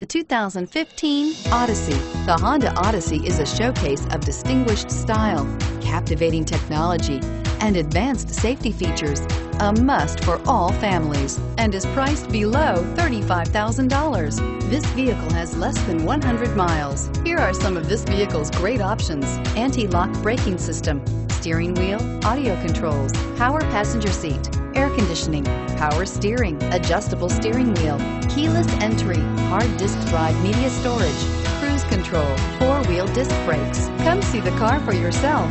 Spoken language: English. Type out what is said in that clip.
The 2015 Odyssey. The Honda Odyssey is a showcase of distinguished style, captivating technology, and advanced safety features. A must for all families and is priced below $35,000. This vehicle has less than 100 miles. Here are some of this vehicle's great options. Anti-lock braking system, steering wheel, audio controls, power passenger seat, air conditioning, power steering, adjustable steering wheel, keyless entry, hard disk drive media storage, cruise control, four-wheel disc brakes. Come see the car for yourself.